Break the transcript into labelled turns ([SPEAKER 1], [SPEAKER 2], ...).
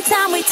[SPEAKER 1] Every time we